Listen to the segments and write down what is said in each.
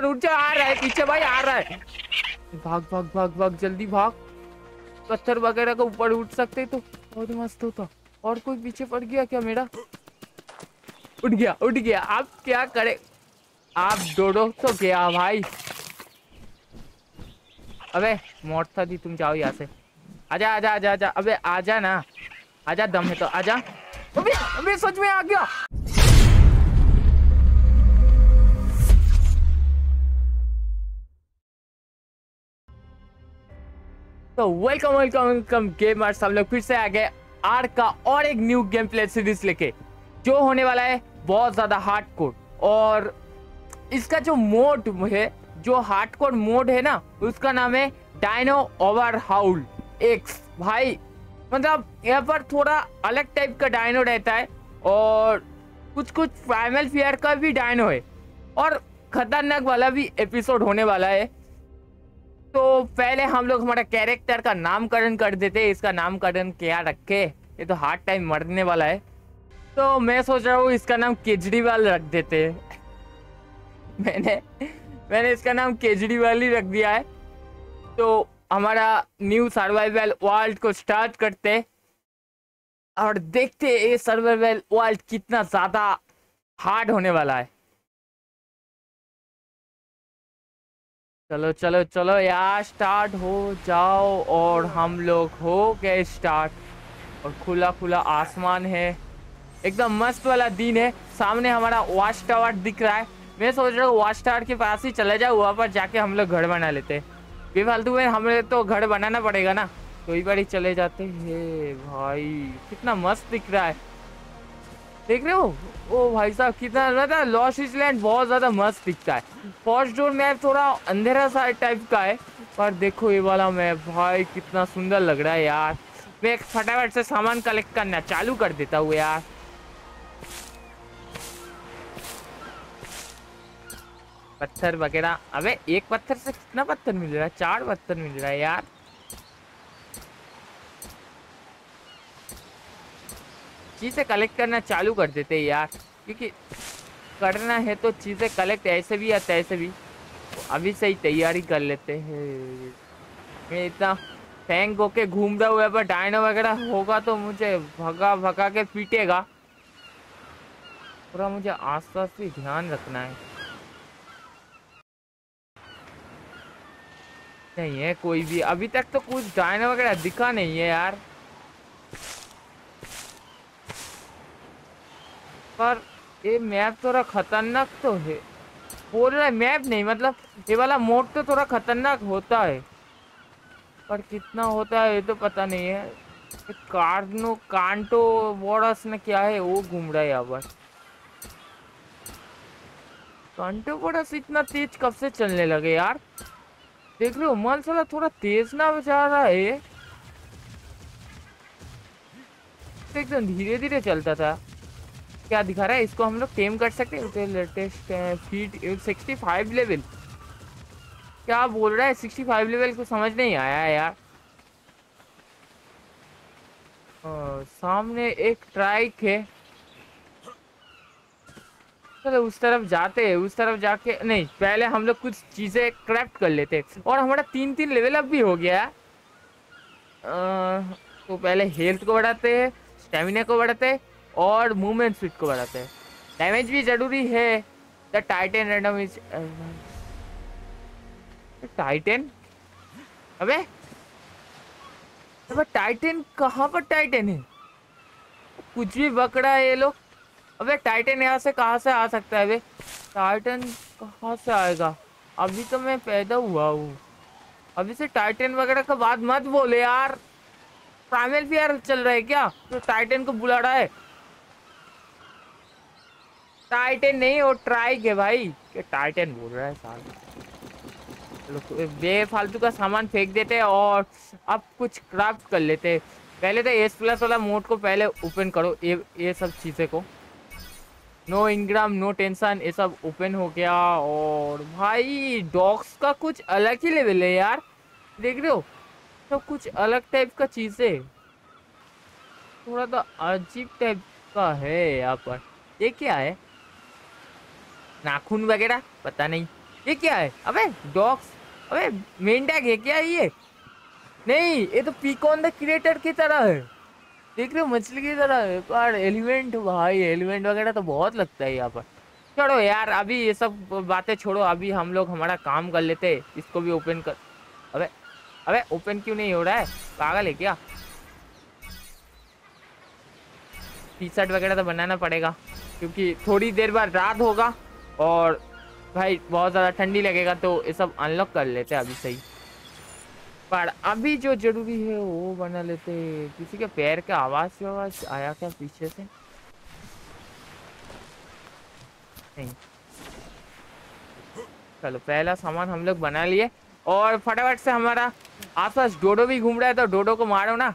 ऊपर उठ जा, आ रहा है, पीछे भाई, आ रहा है। भाग भाग भाग भाग, जल्दी भाग। पत्थर वगैरह का ऊपर उठ सकते तो। बहुत मस्त होता। और कोई पीछे पड़ गया क्या मेरा? उठ गया उठ गया। आप क्या करे? आप डोडो तो गया भाई। अबे, मौत था दी तुम जाओ यहाँ से। आजा आजा आजा आजा। अबे, आजा ना। आजा, दम है तो आजा। अबे अबे, सच में आ गया। तो वेलकम वेलकम वेलकम गेमर्स हम लोग फिर से आ गए आर का और एक न्यू गेम प्ले सीरीज़ लेके, जो होने वाला है बहुत ज़्यादा हार्ड कोड और इसका जो मोड है, जो हार्ड कोड मोड है ना, उसका नाम है डायनो ओवर हाउल एक्स भाई मतलब यहाँ पर थोड़ा अलग टाइप का डायनो रहता है और कुछ कुछ प्राइमल फियर का भी डायनो है। और खतरनाक वाला भी एपिसोड होने वाला है। तो पहले हम लोग हमारा कैरेक्टर का नामकरण कर देते, इसका नामकरण क्या रखे? ये तो हार्ड टाइम मरने वाला है। तो मैं सोच रहा हूँ इसका नाम केजरीवाल रख देते। मैंने मैंने इसका नाम केजरीवाल ही रख दिया है। तो हमारा न्यू सर्वाइवल वर्ल्ड को स्टार्ट करते। और देखते ये सर्वाइवल वर्ल्ड कितना ज़्यादा हार्ड होने वाला है। चलो चलो चलो, यार स्टार्ट हो जाओ और हम लोग हो गए स्टार्ट और खुला खुला आसमान है। एकदम मस्त वाला दिन है। सामने हमारा वॉच टावर दिख रहा है। मैं सोच रहा हूँ वॉच टावर के पास ही चले जाओ वहाँ पर जाके हम लोग घर बना लेते हैं। बेफालतू में हमें तो घर बनाना पड़ेगा ना। तो बार ही चले जाते हैं भाई, कितना मस्त दिख रहा है। देख रहे हो? ओ भाई साहब, कितना ज़्यादा लॉस इसलैंड बहुत ज़्यादा मस्त दिखता है। फ़र्स्ट डोर मैप थोड़ा अंधेरा सा टाइप का है, पर देखो ये वाला मैप भाई कितना सुंदर लग रहा है यार। मैं फटाफट से सामान कलेक्ट करना चालू कर देता हूँ यार। पत्थर वगैरह, अबे एक पत्थर से कितना पत्थर मिल रहा है? चार पत्थर मिल रहा है यार। चीज़ें कलेक्ट करना चालू कर देते हैं यार। क्योंकि करना है तो चीज़ें कलेक्ट ऐसे भी या तैसे भी। तो अभी से ही तैयारी कर लेते हैं। मैं इतना फैंग होके घूम रहा हुआ पर डायनो वगैरह होगा तो मुझे भगा भगा के पीटेगा। पूरा मुझे आसपास भी ध्यान रखना है। नहीं है कोई भी। अभी तक तो कुछ डायनो वगैरह दिखा नहीं है यार। पर ये मैप थोड़ा खतरनाक तो है। बोल रहा है मैप नहीं मतलब ये वाला मोड तो थोड़ा खतरनाक होता है। पर कितना होता है ये तो पता नहीं है। कार्नो कांटो वोरस ने क्या है, वो घूम रहा है यहाँ पर। कांटो वोरस इतना तेज कब से चलने लगे यार? देख लो, मन साला थोड़ा तेज ना बचा रहा है। एकदम धीरे धीरे चलता था। क्या दिखा रहा है? इसको हम लोग टेम कर सकते हैं? Latest feet sixty five level क्या बोल रहा है? सिक्सटी फाइव लेवल को समझ नहीं आया यार। आ, सामने एक ट्राइक है। चलो उस तरफ़ जाते हैं। उस तरफ़ जाके नहीं पहले हम लोग कुछ चीज़ें क्राफ्ट कर लेते हैं। और हमारा तीन तीन लेवल अप भी हो गया है। तो पहले हेल्थ को बढ़ाते हैं स्टेमिना को बढ़ाते हैं। और मूवमेंट स्पीड को बढ़ाते हैं। डैमेज भी ज़रूरी है। The titan random is titan अबे अबे टाइटन कहाँ पर टाइटन है? कुछ भी बकड़ा है ये लोग। अबे टाइटन यहाँ से कहाँ से आ सकता है अबे? टाइटन कहाँ से आएगा? अभी तो मैं पैदा हुआ हूँ। अभी से टाइटन वगैरह का बात मत बोले यार। प्राइमल फियर चल रहा है क्या? तो टाइटन को बुला रहा है। टाइटन नहीं, वो ट्राइक है भाई। क्या टाइटन बोल रहा है साल? बेफालतू का सामान फेंक देते और अब कुछ क्राफ्ट कर लेते। पहले तो एस प्लस वाला मोड को पहले ओपन करो, ये ये सब चीज़ें को। नो इंग्राम नो टेंशन ये सब ओपन हो गया और भाई डॉग्स का कुछ अलग ही लेवल है यार। देख रहे हो? सब कुछ अलग टाइप का चीज़। थोड़ा तो अजीब टाइप का है यहाँ पर। ये क्या है? नाखून वगैरह? पता नहीं। ये क्या है? अबे डॉग्स अबे मेंढक है क्या ये? नहीं, ये तो पीकॉन द क्रिएटर की तरह है। देख रहे हो, मछली की तरह है। पर एलिमेंट भाई एलिमेंट वगैरह तो बहुत लगता है यहाँ पर। छोड़ो यार, अभी ये सब बातें छोड़ो। अभी हम लोग हमारा काम कर लेते इसको भी ओपन कर। अबे अबे ओपन क्यों नहीं हो रहा है? पागल है क्या? टी शर्ट वगैरह तो बनाना पड़ेगा, क्योंकि थोड़ी देर बाद रात होगा। और भाई, बहुत ज़्यादा ठंडी लगेगा तो ये सब अनलॉक कर लेते हैं अभी सही पर अभी जो ज़रूरी है, वो बना लेते किसी के पैर का आवाज़ आवाज़ आया क्या पीछे से? नहीं। चलो, पहला सामान हम लोग बना लिए। और फटाफट से हमारा आसपास डोडो भी घूम रहा है तो डोडो को मारो ना।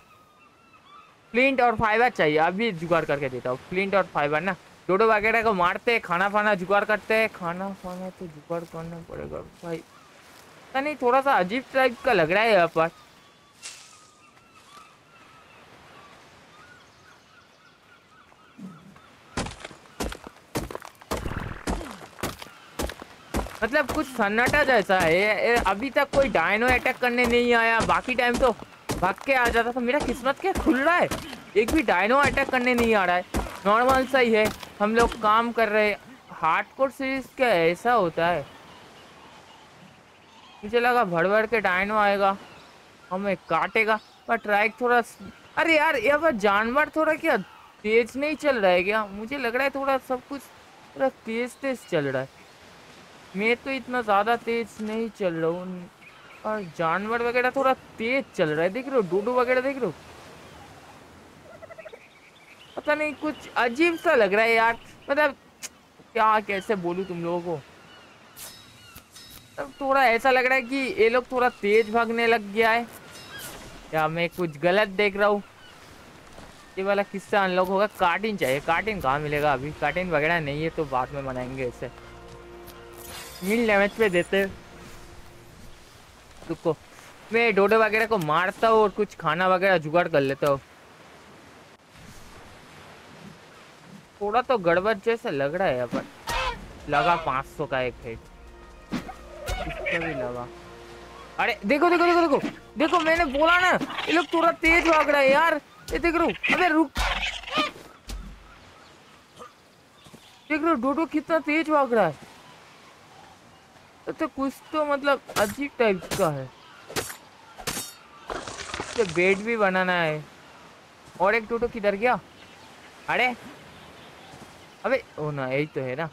फ्लिंट और फाइबर चाहिए। अभी जुगाड़ करके देता हूँ। फ्लिंट और फाइबर ना। डोडो वगैरह को मारते, खाना फाना जुगाड़ करते। हैं खाना फाना तो जुगाड़ करना पड़ेगा भाई। नहीं थोड़ा सा अजीब टाइप का लग रहा है यहाँ पर। मतलब कुछ सन्नाटा जैसा है। अभी तक कोई डायनो अटैक करने नहीं आया। बाकी टाइम तो भाग के आ जाता था। मेरा किस्मत क्या खुल रहा है? एक भी डायनो अटैक करने नहीं आ रहा है। नॉर्मल सा ही है। हम लोग काम कर रहे हार्ड कोर सीरीज़ क्या ऐसा होता है। मुझे लगा भड़ भड़ के डायनो आएगा। हमें काटेगा। पर ट्राइक थोड़ा अरे यार यहाँ पर जानवर थोड़ा क्या तेज नहीं चल रहा है क्या? मुझे लग रहा है थोड़ा सब कुछ थोड़ा तेज तेज चल रहा है। मैं तो इतना ज़्यादा तेज नहीं चल रहा हूँ। और जानवर वगैरह थोड़ा तेज चल रहा है। देख रहे हो? डूडू वगैरह देख रहे हो? पता नहीं, कुछ अजीब सा लग रहा है यार। मतलब क्या, कैसे बोलूँ तुम लोगों को? तब थोड़ा ऐसा लग रहा है कि ये लोग थोड़ा तेज भागने लग गया है। या मैं कुछ गलत देख रहा हूँ? ये वाला किस्सा अनलॉक होगा कार्टिन चाहिए। कार्टिन कहाँ मिलेगा अभी? कार्टिन वगैरह नहीं है तो बाद में बनाएँगे इसे मिल डैमेज पे देते। रुको। मैं डोडो वगैरह को मारता हूँ और कुछ खाना वगैरह जुगाड़ कर लेता हूँ। थोड़ा तो गड़बड़ जैसा लग रहा है पर लगा 500 का एक हेड इसका भी लगा। अरे, देखो देखो देखो देखो। देखो, मैंने बोला ना, ये लोग थोड़ा तेज भाग रहा है यार। ये देख रो अबे रुक। देख रो डोडो कितना तेज भाग रहा है। तो कुछ तो मतलब अजीब टाइप का है। तो बेड भी बनाना है। और एक टोटो किधर गया? अरे अबे, ओ ना, यही तो है ना।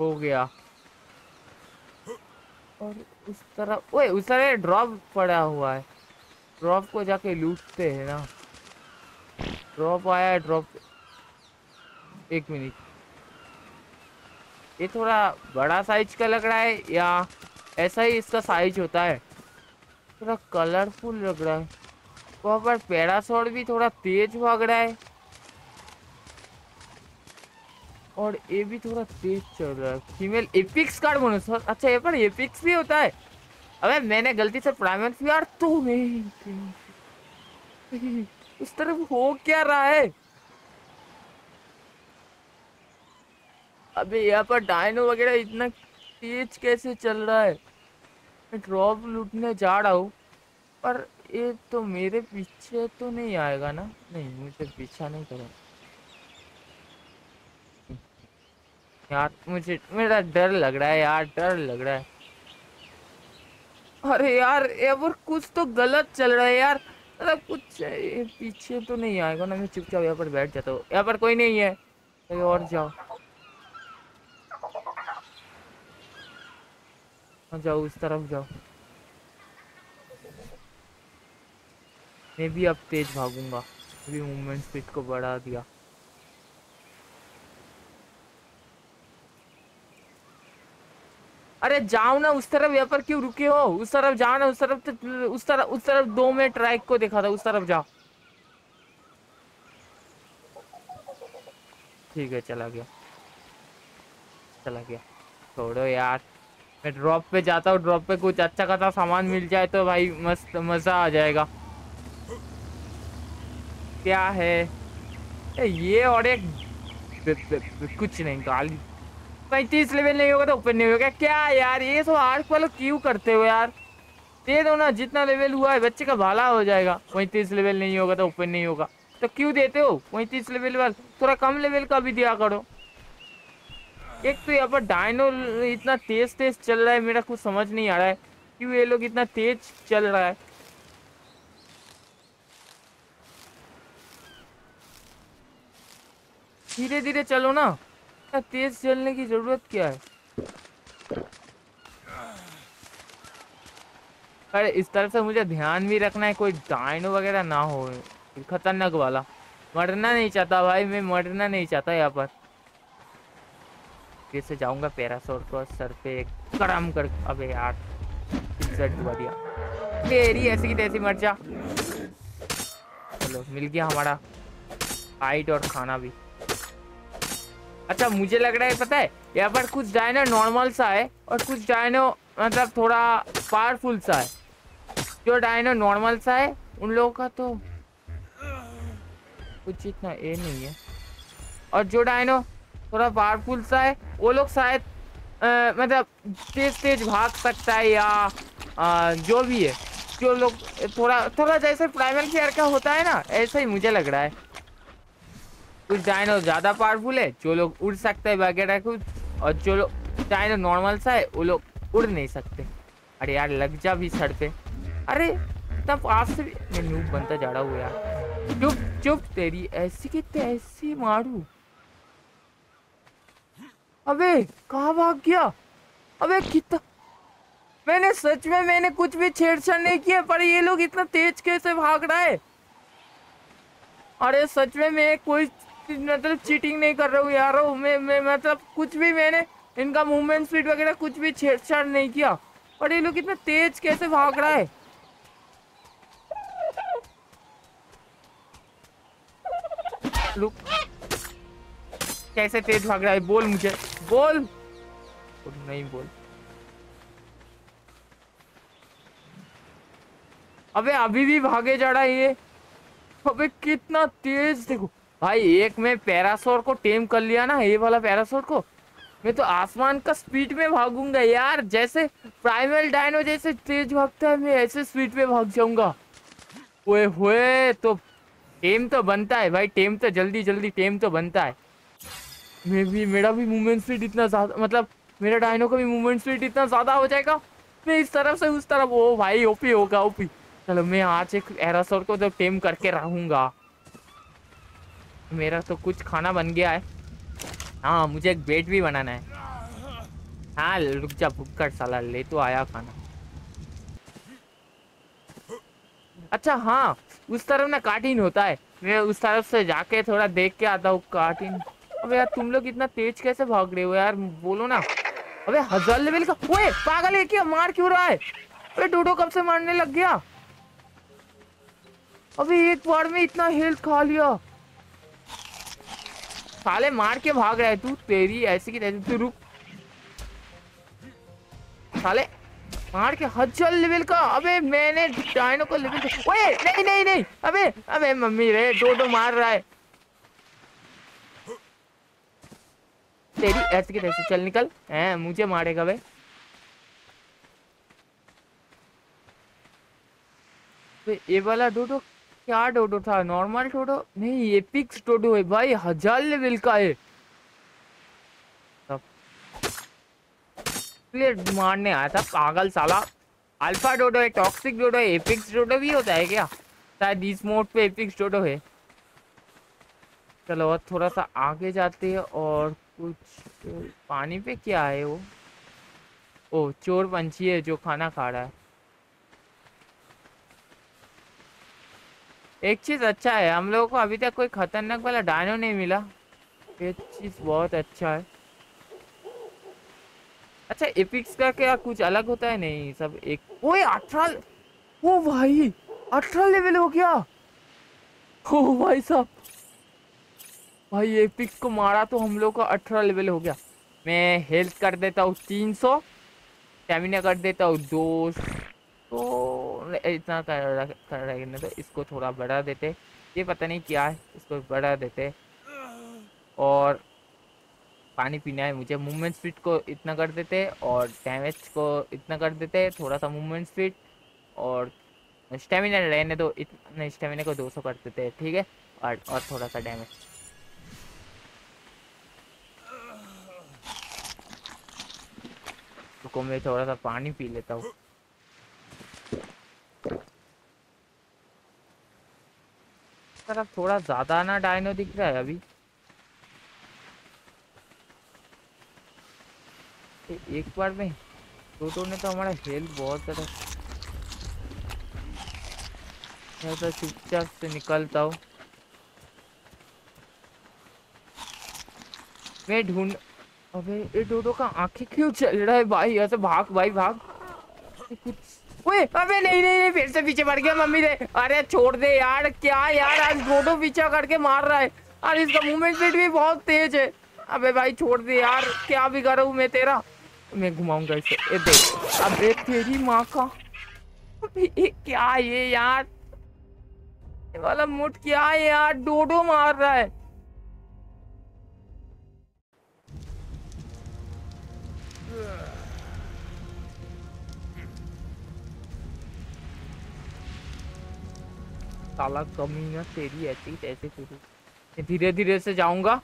हो गया। और उस तरफ़, ओए, उस तरह ड्रॉप पड़ा हुआ है। ड्रॉप को जाके लूटते हैं ना। ड्रॉप आया है ड्रॉप एक मिनट। ये थोड़ा बड़ा साइज़ का लग रहा है या ऐसा ही इसका साइज़ होता है? थोड़ा कलरफुल लग रहा है। वहाँ पर पैरासोल भी थोड़ा तेज भाग रहा है। और ये भी थोड़ा तेज चल रहा है। फीमेल एपिक्स कार्ड बोनस अच्छा ये पर एपिक्स भी होता है। अबे, मैंने गलती से प्राइमर यार तो नहीं उस तरफ़ हो क्या रहा है? अबे, यहाँ पर डायनो वगैरह इतना तेज कैसे चल रहा है? मैं ड्रॉप लूटने जा रहा हूँ, पर ये तो मेरे पीछे तो नहीं आएगा ना? नहीं, मुझे पीछा नहीं करो। यार, मुझे, मेरा डर लग रहा है यार, डर लग रहा है। अरे यार, ये पर कुछ तो गलत चल रहा है यार। मतलब कुछ पीछे तो नहीं आएगा ना, मैं चुपचाप यहाँ पर बैठ जाता हूँ। यहाँ पर कोई नहीं है। कहीं और जाओ। जाओ उस तरफ़ जाओ। मैं भी अब तेज भागूँगा। अभी मूवमेंट स्पीड को बढ़ा दिया। अरे, जाओ ना, उस तरफ़ यहाँ पर क्यों रुके हो? उस तरफ़ जाओ ना, उस तरफ़ तो उस तरफ़ उस तरफ़ दो में ट्रैक को देखा था, उस तरफ़ जाओ। ठीक है, चला गया। चला गया। छोड़ो यार। मैं ड्रॉप पे जाता हूँ ड्रॉप पे कुछ अच्छा खासा सामान मिल जाए तो भाई मस्त मज़ा आ जाएगा। क्या है? ये और एक कुछ नहीं, गाली। पैंतीस लेवल नहीं होगा तो ओपन नहीं होगा। क्या यार, ये सब आर्क वालों क्यों करते हो यार? दे दो ना, जितना लेवल हुआ है, बच्चे का भाला हो जाएगा। पैंतीस लेवल नहीं होगा तो ओपन नहीं होगा। तो क्यों देते हो? पैंतीस लेवल वाल, थोड़ा कम लेवल का भी दिया करो। एक तो यहाँ पर डायनो इतना तेज तेज चल रहा है, मेरा कुछ समझ नहीं आ रहा है क्यों ये लोग इतना तेज चल रहा है। धीरे धीरे चलो ना, इतना तेज चलने की ज़रूरत क्या है? अरे इस तरफ़ से मुझे ध्यान भी रखना है, कोई डायनो वगैरह ना हो, खतरनाक वाला। मरना नहीं चाहता भाई, मैं मरना नहीं चाहता यहाँ पर। कैसे जाऊँगा पैरासोर को, सर पे करम कर, अबे यार दिया। तेरी ऐसी की तैसी मर जा। चलो, मिल गया हमारा हाइट और खाना भी। अच्छा मुझे लग रहा है, पता है, यहाँ पर कुछ डायनो नॉर्मल सा है और कुछ डायनो मतलब थोड़ा पावरफुल सा है। जो डायनो नॉर्मल सा है, उन लोगों का तो कुछ इतना ए नहीं है। और जो डायनो थोड़ा पावरफुल सा है। वो लोग शायद मतलब तेज तेज भाग सकता है या आ, जो भी है। जो लोग थोड़ा थोड़ा जैसे प्राइमल केयर का होता है ना ऐसा ही मुझे लग रहा है। कुछ डायनो ज़्यादा पावरफुल है जो लोग उड़ सकते हैं वगैरह कुछ और जो लोग डायनो नॉर्मल सा है वो लोग उड़ नहीं सकते। अरे यार लग जा भी सर पे। अरे तब पास से भी मैं नूब बनता जा रहा हूँ यार। चुप चुप तेरी ऐसी की तैसी मारू। अबे, कहा भाग गया? अबे, कितना मैंने सच में, मैंने कुछ भी छेड़छाड़ नहीं किया, पर ये लोग इतना तेज कैसे भाग रहा है? अरे, सच में मैं कोई मतलब चीटिंग नहीं कर रहा हूँ यार मैं मैं मतलब कुछ भी मैंने इनका मूवमेंट स्पीड वगैरह कुछ भी छेड़छाड़ नहीं किया और ये लोग इतना तेज कैसे भाग रहा है? रुक कैसे तेज भाग रहा है, बोल मुझे। बोल। नहीं बोल। अबे, अभी भी भागे जा रहा है ये। अबे, कितना तेज, देखो। भाई, एक में पैरासोर को टेम कर लिया ना, ये वाला पैरासोर को। मैं तो आसमान का स्पीड में भागूँगा यार, जैसे प्राइमल डायनो जैसे तेज भागता है, मैं ऐसे स्पीड में भाग जाऊँगा। ओए होए तो टेम तो बनता है भाई, टेम तो जल्दी जल्दी टेम तो बनता है। मैं भी मेरा भी मूवमेंट स्पीड इतना ज़्यादा मतलब मेरा डायनो का भी मूवमेंट स्पीड इतना ज़्यादा हो जाएगा। मैं इस तरफ़ से उस तरफ़ ओ भाई ओपी होगा ओपी चलो, मैं आज एक एरासोर को तो टेम करके रहूँगा। मेरा तो कुछ खाना बन गया है। हाँ मुझे एक बेड भी बनाना है। हाँ रुक जा भुक कर साला, ले तो आया खाना। अच्छा हाँ उस तरफ़ ना कार्टिन होता है। मैं उस तरफ़ से जाके थोड़ा देख के आता हूँ कार्टिन अबे यार तुम लोग इतना तेज कैसे भाग रहे हो यार? बोलो ना। अबे, हज़ार लेवल का ओए पागल है क्या? मार क्यों रहा है? अबे, डोडो कब से मारने लग गया? अबे, एक बार में इतना हेल्थ खा लिया। साले, मार के भाग रहा है तू, तेरी ऐसी की तैसी। तू रुक। साले, मार के हज़ार लेवल का। अबे, मैंने डायनो को लेवल ओए, नहीं नहीं नहीं। अबे अबे, मम्मी रे दो मार रहा है। तेरी ऐसे की तैसे। चल निकल। हैं, मुझे मारेगा बे तो ये वाला डोडो क्या डोडो था? Normal dodo? नहीं, ये पिक्स डोडो है भाई। हज़ार लेवल का है। मारने आया था, पागल साला। अल्फ़ा डोडो है, टॉक्सिक डोडो है, एपिक्स डोडो भी होता है क्या? शायद इस मोड पे एपिक्स डोडो है। चलो और थोड़ा सा आगे जाते हैं और कुछ पानी पे क्या है वो? ओ, चोर पंछी है जो खाना खा रहा है। एक चीज़ अच्छा है, हम लोगों को अभी तक कोई खतरनाक वाला डायनो नहीं मिला। ये चीज़ बहुत अच्छा है। अच्छा एपिक्स का क्या कुछ अलग होता है? नहीं, सब एक ओए, अठारह ओ भाई, अठारह लेवल हो गया। ओ भाई साहब भाई एपिक्स को मारा तो हम लोग का अठारह लेवल हो गया। मैं हेल्थ कर देता हूँ तीन सौ स्टेमिना कर देता हूँ दो तो इतना कर कर रहे तो इसको थोड़ा बढ़ा देते। ये पता नहीं क्या है, इसको बढ़ा देते। और पानी पीना है मुझे। मूवमेंट स्पीड को इतना कर देते और डैमेज को इतना कर देते। थोड़ा सा मूवमेंट स्पीड और स्टेमिना रहने दो। इतना स्टेमिना को 200 कर देते, ठीक है? और और थोड़ा सा डैमेज तो मैं थोड़ा सा पानी पी लेता हूँ। तरफ़ थोड़ा ज़्यादा ना डायनो दिख रहा है अभी। एक बार में टोटो ने तो हमारा हेल्थ बहुत ज़्यादा तो चुपचाप से निकलता हूँ। मैं ढूंढ अबे ये डोडो का आँखें क्यों चल रहा है भाई? ऐसे भाग, भाई भाग। ओए, अबे, नहीं नहीं नहीं, फिर से पीछे पड़ गया मम्मी दे अरे, छोड़ दे यार, क्या यार, आज डोडो पीछा करके मार रहा है। और इसका मूवमेंट स्पीड भी बहुत तेज है। अबे भाई, छोड़ दे यार, क्या भी कर मैं तेरा? मैं घुमाऊँगा इसे। ये देख, अबे, तेरी माँ का ये क्या ये यार? ये वाला मुठ क्या है यार? डोडो मार रहा है। साला कमी ना तेरी ऐसी ऐसे शुरू धीरे धीरे से जाऊँगा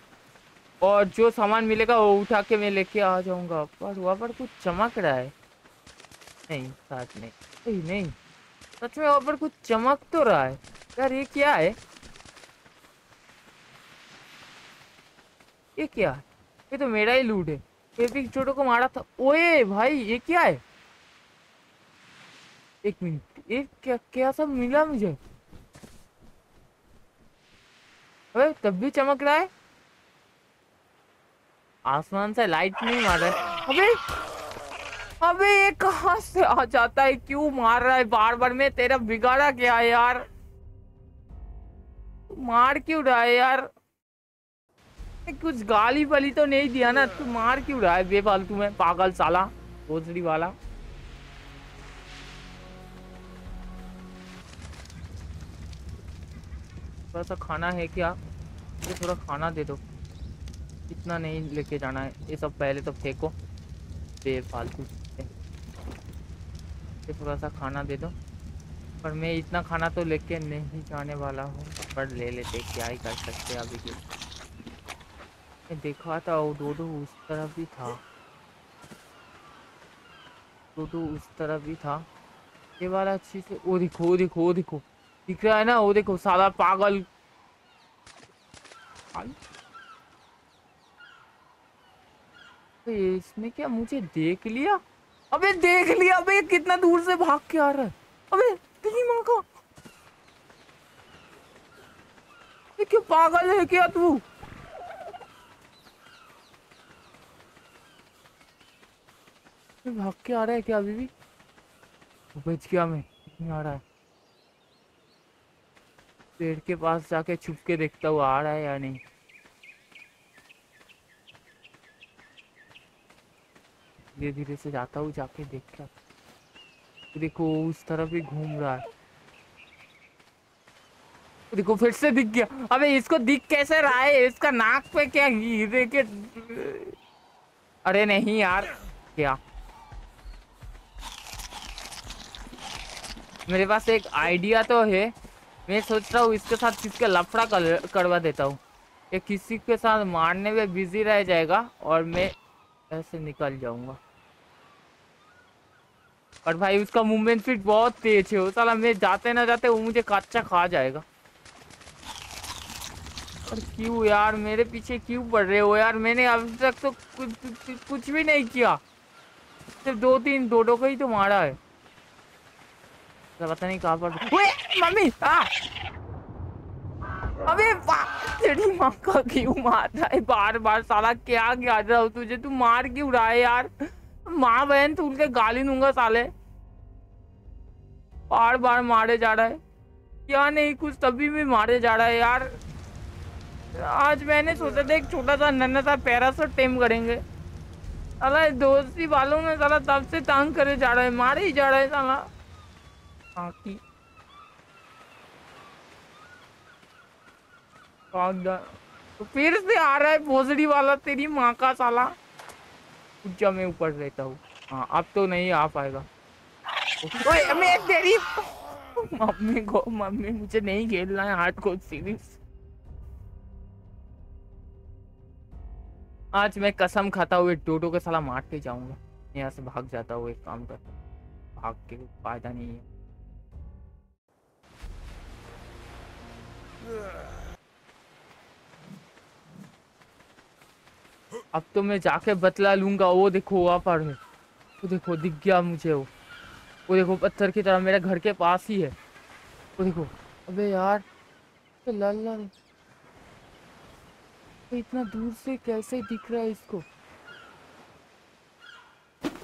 और जो सामान मिलेगा वो उठा के मैं लेके आ जाऊँगा। पर वहाँ पर कुछ चमक रहा है। नहीं, साथ में। नहीं नहीं। सच में वहाँ पर कुछ चमक तो रहा है। यार, ये क्या है? ये क्या है? ये तो मेरा ही लूट है। ये भी छोटो को मारा था। ओए भाई, ये क्या है? एक मिनट। ये क्या क्या सब मिला मुझे? अबे, तब भी चमक रहा है? आसमान से लाइट नहीं मार रहा है। अबे अबे, ये कहा से आ जाता है? क्यों मार रहा है? बार बार में तेरा बिगाड़ा क्या है यार। मार क्यों रहा है यार? कुछ गाली बली तो नहीं दिया ना। तू मार क्यों रहा है? बेफालतू में पागल साला वाला। थोड़ा सा खाना है क्या? ये थोड़ा खाना दे दो। इतना नहीं लेके जाना है। ये सब पहले तो फेंको। बेफालतू ये थोड़ा सा खाना दे दो। पर मैं इतना खाना तो लेके नहीं जाने वाला हूँ। पर ले लेते क्या ही कर सकते अभी के मैं देखा था वो डोडो उस तरफ़ भी था। डोडो उस तरफ़ भी था। ये वाला से वो दिखो वो दिखो दिखो। दिख रहा है ना, वो देखो, साला पागल। इसने क्या मुझे देख लिया? अबे, देख लिया, अबे, कितना दूर से भाग के आ रहा है। अबे तेरी माँ का? ये क्यों पागल है क्या तू? भाग के आ रहा है क्या अभी भी? बच गया मैं आ रहा है। पेड़ के पास जाके छुप के देखता हूँ, आ रहा है या नहीं। धीरे धीरे से जाता हूँ, जाके देख क्या देखो, उस तरफ़ ही घूम रहा है। देखो, फिर से दिख गया। अबे, इसको दिख कैसे रहा है? इसका नाक पे क्या हीरे के अरे नहीं यार, क्या? मेरे पास एक आइडिया तो है। मैं सोच रहा हूँ इसके साथ किसके लफड़ा कर, करवा देता हूँ। ये किसी के साथ मारने में बिज़ी रह जाएगा और मैं ऐसे निकल जाऊँगा। और भाई उसका मूवमेंट स्पीड बहुत तेज है साला मैं जाते ना जाते वो मुझे कच्चा खा जाएगा। और क्यों यार मेरे पीछे क्यों पड़ रहे हो यार? मैंने अभी तक तो कुछ कुछ भी नहीं किया। सिर्फ़ दो तीन डोडो को ही तो मारा है। पता नहीं कहाँ पर मम्मी, आ। अबे तेरी माँ का क्यों मार रहा है? बार बार साला, क्या क्या रहा तुझे? तू मार क्यों रहा है यार? माँ बहन तू के गाली दूँगा साले। बार बार मारे जा रहा है। क्या नहीं, कुछ तभी भी मारे जा रहा है यार। आज मैंने सोचा था एक छोटा सा नन्ना सा पैरासोट टेम करेंगे। साला, दोस्ती वालों ने साला तब से तंग करे जा रहा है, मारे ही जा रहा है साला। आकी तो फिर से आ रहा है भोसड़ी वाला, तेरी माँ का साला। जब मैं ऊपर रहता हूँ। हाँ अब तो नहीं आ पाएगा। ओए मैं तेरी मम्मी को, मम्मी, मुझे नहीं खेलना है हार्ड कोड सीरीज़ आज मैं कसम खाता हुए डोडो के साला मार के जाऊँगा। यहाँ से भाग जाता हूँ, एक काम कर भाग के फ़ायदा नहीं है। अब तो मैं जाके बतला लूँगा, वो देखो वहाँ पर है। वो देखो, दिख गया मुझे वो। वो देखो, पत्थर की तरह मेरे घर के पास ही है। वो देखो, अबे यार तो लाल लाल। तो इतना दूर से कैसे दिख रहा है इसको?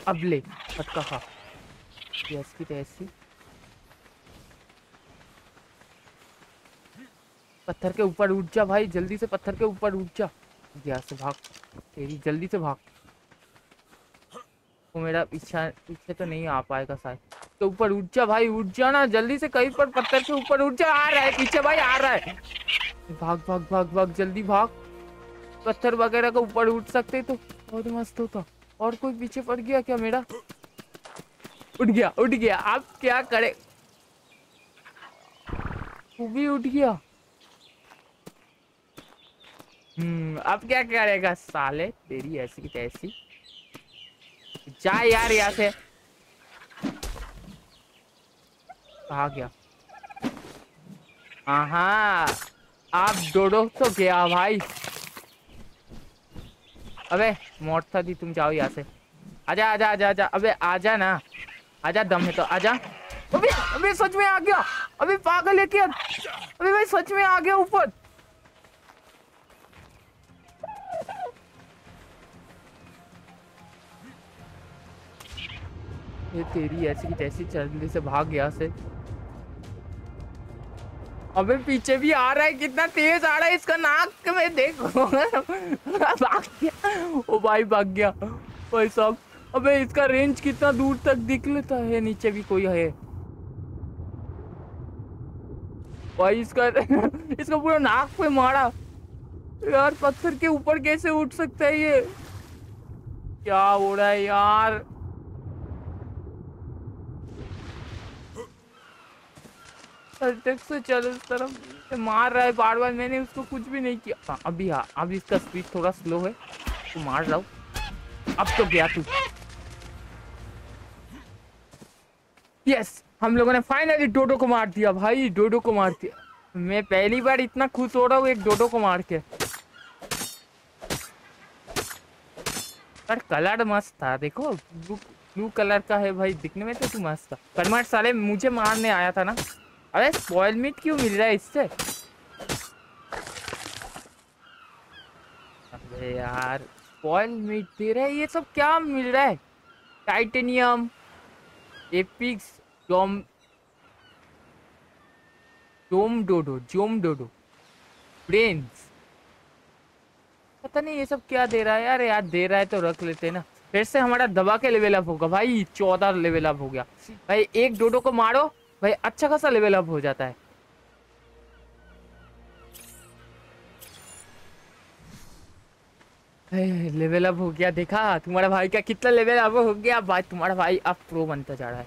अब ले, फटका खा। यस की तैसी पत्थर के ऊपर उठ जा भाई, जल्दी से पत्थर के ऊपर उठ जा। यहाँ से भाग। तेरी जल्दी से भाग। वो मेरा पीछा पीछे तो नहीं आ पाएगा शायद। तो ऊपर उठ जा भाई, उठ जा ना, जल्दी से कहीं पर पत्थर के ऊपर उठ जा। आ रहा है, पीछे भाई, आ रहा है। भाग भाग भाग भाग, जल्दी भाग। पत्थर वगैरह का ऊपर उठ सकते तो। बहुत मस्त होता। और कोई पीछे पड़ गया क्या मेरा? उठ गया उठ गया। आप क्या करे? वो भी उठ गया। हम्म अब क्या करेगा? साले, तेरी ऐसी की तैसी। जा यार यहाँ से। कहा गया? हाँ आप डोडो तो गया भाई। अबे मोट था दी, तुम जाओ यहाँ से। आजा आजा आजा आजा। अबे, आजा ना। आजा, दम है तो आजा। अबे अबे, सच में आ गया। अबे, पागल है क्या? अबे, भाई, सच में आ गया ऊपर। ये तेरी ऐसी की तैसी जल्दी से भाग गया से। अबे पीछे भी आ रहा है, कितना तेज आ रहा है इसका नाक में, देखो। भाग गया। ओ भाई भाग गया। भाई साहब, अबे इसका रेंज कितना दूर तक दिख लेता है, नीचे भी कोई है। भाई इसका इसका पूरा नाक पे मारा। यार पत्थर के ऊपर कैसे उठ सकता है ये? क्या हो रहा है यार? अटैक से तरफ़ मार रहा है बार बार मैंने उसको कुछ भी नहीं किया। हाँ अभी हाँ अभी इसका स्पीड थोड़ा स्लो है। तो मार रहा हूँ। अब तो गया तू। यस हम लोगों ने फाइनली डोडो को मार दिया भाई, डोडो को मार दिया। मैं पहली बार इतना खुश हो रहा हूँ एक डोडो को मार के। पर कलर मस्त था, देखो ब्लू कलर का है भाई, दिखने में तो तू मस्त था। कर्माट साले, मुझे मारने आया था ना। अरे स्पॉइल मीट क्यों मिल रहा है इससे? अरे यार स्पॉइल मीट दे रहा ये सब क्या मिल रहा है? टाइटेनियम एपिक्स डोम डोम डोडो जोम डोडो ब्रेन्स पता नहीं ये सब क्या दे रहा है यार यार दे रहा है तो रख लेते ना। फिर से हमारा दबा के लेवल अप होगा भाई, चौदह लेवल अप हो गया। भाई एक डोडो को मारो भाई अच्छा खासा लेवल अप हो जाता है। लेवल अप हो गया, देखा? तुम्हारा भाई का कितना लेवल अप हो गया? भाई, तुम्हारा भाई अब प्रो बनता जा रहा है।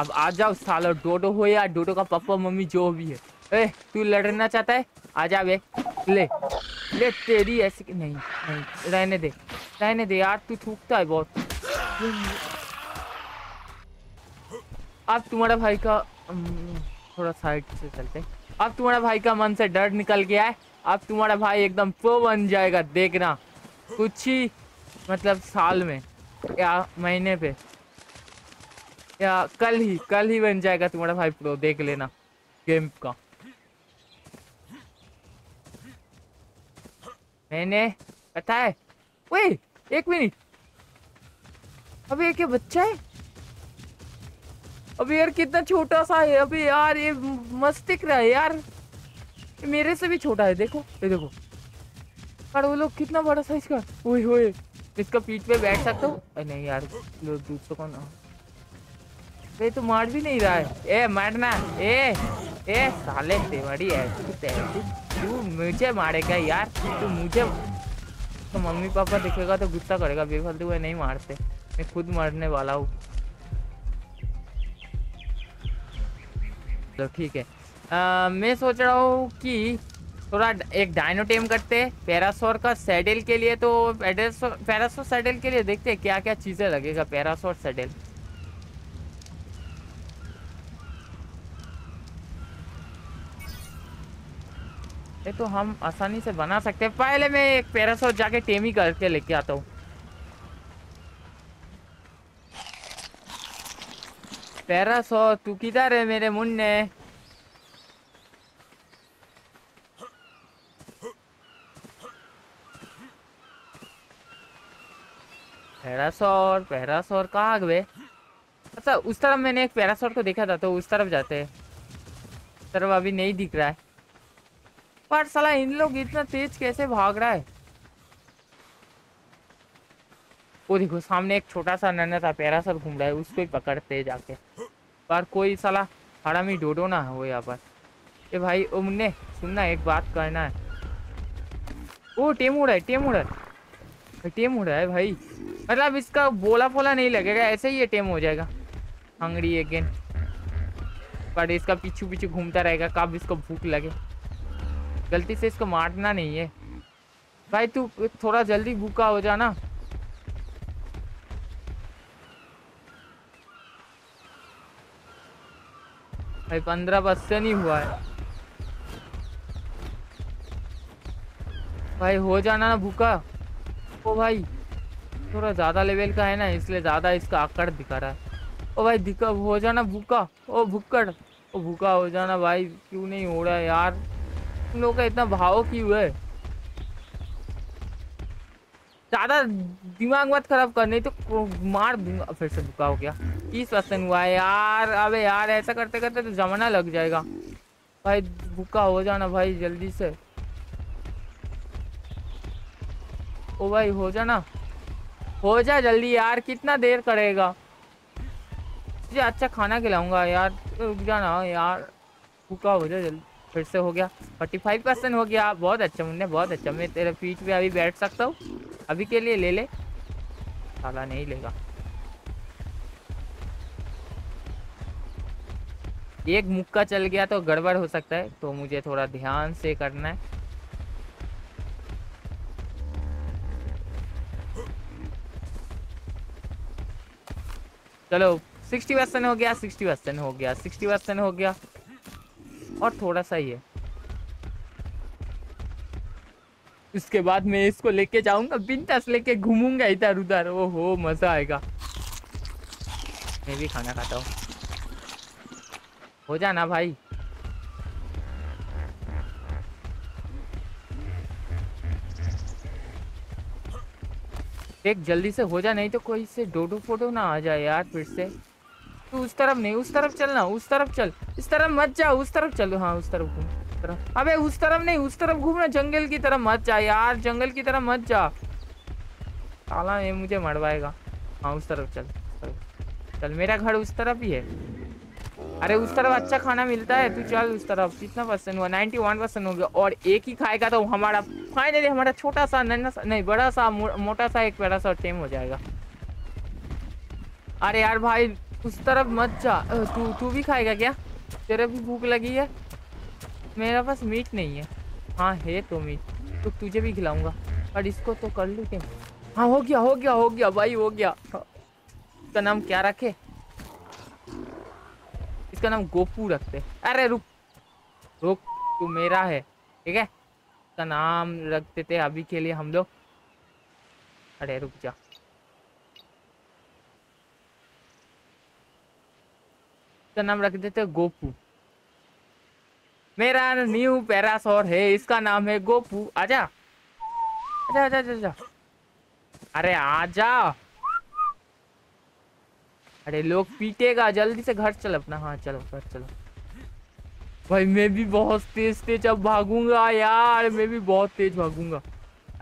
अब आ जाओ, सालो डोडो हो या डोडो का पापा, मम्मी, जो भी है। ए, तू लड़ना चाहता है? आ जा ले ले, तेरी ऐसी नहीं नहीं, रहने दे। रहने दे यार, तू थूकता है बहुत। अब तुम्हारा भाई का थोड़ा साइड से चलते अब तुम्हारा भाई का मन से डर निकल गया है। अब तुम्हारा भाई एकदम प्रो बन जाएगा, देखना। कुछ ही मतलब साल में, या महीने पे, या कल ही कल ही बन जाएगा तुम्हारा भाई प्रो देख लेना गेम का। मैंने, पता है वही एक मिनट। अभी एक बच्चा है? अभी यार कितना छोटा सा है अभी यार ये मस्त दिख रहा है यार। मेरे से भी छोटा है, देखो, ये देखो। और वो लोग कितना बड़ा साइज़ का ओए ओए इसका पीठ पे बैठ सकता हूँ? नहीं यार दूसरों को ना। ये तो मार भी नहीं रहा है। ए, मारना। ए ए, साले तेवड़ी है, तू तू मुझे मारेगा यार, तू मुझे तो मम्मी पापा देखेगा तो गुस्सा करेगा, बेफालतू में नहीं मारते। मैं खुद मरने वाला हूँ। तो ठीक है। आ, मैं सोच रहा हूँ कि थोड़ा एक डायनो टेम करते हैं पैरासोर का सैडल के लिए तो पैरासोर सैडल के लिए देखते हैं क्या क्या चीज़ें लगेगा पैरासोर सैडल। ये तो हम आसानी से बना सकते हैं। पहले मैं एक पैरासोर जाके टेम ही करके लेके आता हूँ। पैरासोर तू किधर है मेरे मुन्ने पैरासोर पैरासोर कहाँ गए अच्छा उस तरफ़ मैंने एक पैरासोर को देखा था तो उस तरफ़ जाते हैं तरफ़ अभी नहीं दिख रहा है पर साला इन लोग इतना तेज कैसे भाग रहा है वो देखो, सामने एक छोटा सा नन्ना था सा पैरासोर घूम रहा है, उसको ही पकड़ते जाके। पर कोई साला हरामी डोडो ना हो यहाँ पर। ए भाई, ओ मुन्ने, सुनना, एक बात करना है। ओ, टेम उड़ा है, टेम उड़ा है। टेम उड़ा है भाई। मतलब इसका बोला फोला नहीं लगेगा, ऐसे ही ये टेम हो जाएगा। हंगड़ी अगेन पर इसका पीछू पीछू घूमता रहेगा, कब इसको भूख लगे। गलती से इसको मारना नहीं है। भाई तू थोड़ा जल्दी भूखा हो जाना। भाई, पंद्रह बस से नहीं हुआ है। भाई, हो जाना ना भूखा। ओ भाई, थोड़ा ज़्यादा लेवल का है ना, इसलिए ज़्यादा इसका आकड़ दिखा रहा है। ओ भाई, दिखा हो जाना भूखा। ओ भुक्कड़ ओ भूखा हो जाना भाई, क्यों नहीं हो रहा है यार? तुम लोग का इतना भाव क्यों है। ज़्यादा दिमाग मत खराब कर, नहीं तो मार दूँगा। फिर से भूखा हो गया। तीस परसेंट हुआ है यार, अबे यार, ऐसा करते करते तो जमाना लग जाएगा। भाई, भूखा हो जाना भाई, जल्दी से। ओ भाई, हो जाना। हो जा जल्दी यार, कितना देर करेगा? तुझे अच्छा खाना खिलाऊँगा यार, रुक जाना यार। भूखा हो जा जल्दी, फिर से हो गया। फोर्टी फाइव परसेंट हो गया। बहुत अच्छा मुन्ने, बहुत अच्छा। मैं तेरे पीठ पे अभी बैठ सकता हूँ। अभी के लिए ले ले। साला नहीं लेगा। एक मुक्का चल गया तो गड़बड़ हो सकता है तो मुझे थोड़ा ध्यान से करना है। चलो, सिक्सटी परसेंट हो गया, सिक्सटी परसेंट हो गया, सिक्सटी परसेंट हो गया। और थोड़ा सा ही है इसके बाद मैं इसको लेके जाऊँगा, बिंदास लेके घूमूँगा इधर उधर। ओ हो मज़ा आएगा। मैं भी खाना खाता हूँ। हो जाना भाई। देख, जल्दी से हो जा, नहीं तो कोई से डोडो फ़ोटो ना आ जाए यार फिर से। तू उस तरफ़ नहीं, उस तरफ़ चलना उस तरफ़ चल। इस तरफ़ मत जा, उस तरफ़ चलो। हाँ उस तरफ़ घूम। तरफ़। अबे उस तरफ़ नहीं उस तरफ़ घूमना जंगल की तरफ़ मत जा यार जंगल की तरफ़ मत जा। साला ये मुझे मरवाएगा। हाँ उस तरफ़ चल चल मेरा घर उस तरफ़ ही है। अरे उस तरफ़ अच्छा खाना मिलता है तू चल उस तरफ़। कितना परसेंट हुआ? नाइन्टी वन परसेंट हो गया और एक ही खाएगा तो हमारा फाइनली हमारा छोटा सा नन्ना सा नहीं बड़ा सा मो, मोटा सा एक बड़ा सा टेम हो जाएगा। अरे यार भाई उस तरफ़ मत जा। तू तू भी खाएगा क्या? तेरे भी भूख लगी है? मेरा पास मीट नहीं है। हाँ है तो मीट तो तुझे भी खिलाऊँगा। पर इसको तो कर लू क्या? हाँ हो गया हो गया हो गया भाई, हो गया। इसका नाम क्या रखे? इसका नाम गोपू रखते। अरे रुक रुक, तू मेरा है, ठीक है? इसका नाम रखते थे अभी के लिए हम लोग। अरे रुक जा। इसका नाम रख देते गोपू। मेरा न्यू पैरासोर है इसका नाम है गोपू। आजा। आजा आजा आजा, आजा। अरे आजा। अरे लोग पीटेगा जल्दी से घर चल अपना। हाँ चलो घर चलो। भाई मैं भी बहुत तेज तेज अब भागूँगा यार। मैं भी बहुत तेज भागूँगा।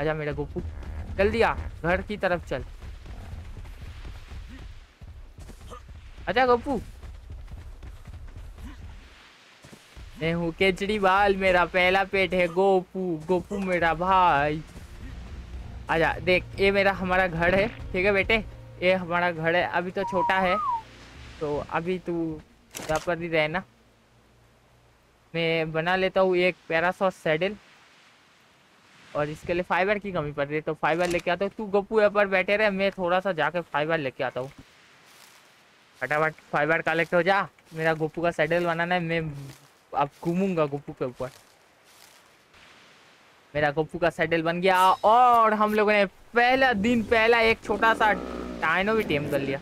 आजा मेरा गोपू। जल्दी आ घर की तरफ़ चल। आजा गोपू। मैं हूँ केजरीवाल, मेरा पहला पेट है गोपू गोपू मेरा भाई। आजा, देख, ये मेरा, हमारा घर है, ठीक है बेटे? ये हमारा घर है, अभी तो छोटा है तो अभी तू यहाँ पर ही रहना। मैं बना लेता हूँ एक पैरासॉट सैडल, और इसके लिए फाइबर की कमी पड़ रही है तो फाइबर लेके आता हूँ। तू गप्पू यहाँ पर बैठे रहे, मैं थोड़ा सा जाके फाइबर लेके आता हूँ। फटाफट फाइबर कलेक्ट हो जा, मेरा गोपू का सैडल बनाना है, मैं अब घूमूँगा गोपू के ऊपर। मेरा गोपू का सैडल बन गया और हम लोगों ने पहला दिन, पहला एक छोटा सा टाइनो भी टेम कर लिया।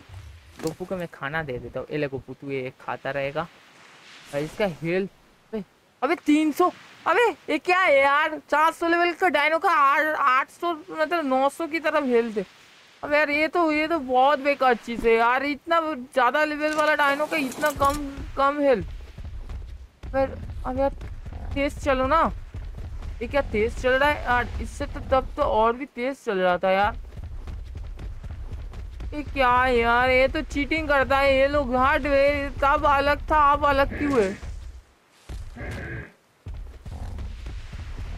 गोपू को मैं खाना दे देता हूँ। एले गोपू, तू ये खाता रहेगा। और इसका हेल्थ अबे तीन सौ अबे ये क्या है यार? चार सौ लेवल का डायनो का आठ आठ सौ मतलब नौ सौ की तरफ़ हेल्थ है। अब यार ये तो ये तो बहुत बेकार चीज़ है यार। इतना ज़्यादा लेवल वाला डायनो का इतना कम कम हेल्थ फिर अब यार तेज चलो ना। ये क्या तेज चल रहा है, यार इससे तो तब तो और भी तेज चल रहा था यार। ये क्या है यार, ये तो चीटिंग करता है, ये लोग हार्डवेयर तब अलग था, अब अलग क्यों है?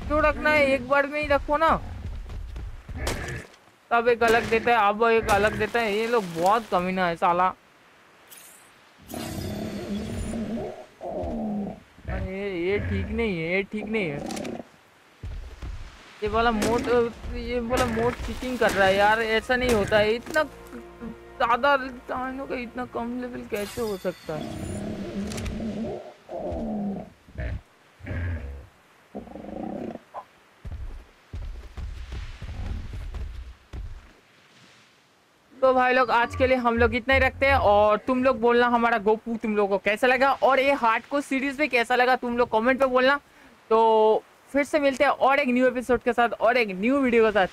क्यों रखना है? एक बार में ही रखो ना। तब एक अलग देता है, अब एक अलग देता है, ये लोग बहुत कमीना है साला। ये ठीक नहीं है, ये ठीक नहीं है। ये वाला मोट, ये वाला मोड चीटिंग कर रहा है यार, ऐसा नहीं होता है। इतना ज़्यादा का इतना कम लेवल कैसे हो सकता है? तो भाई लोग, आज के लिए हम लोग इतना ही रखते हैं और तुम लोग बोलना हमारा गोपू, तुम लोग को कैसा लगा और ये हार्ट को सीरीज़ में कैसा लगा तुम लोग कमेंट पे बोलना। तो फिर से मिलते हैं और एक न्यू एपिसोड के साथ और एक न्यू वीडियो के साथ।